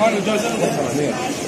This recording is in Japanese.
あれ、大丈夫だからね。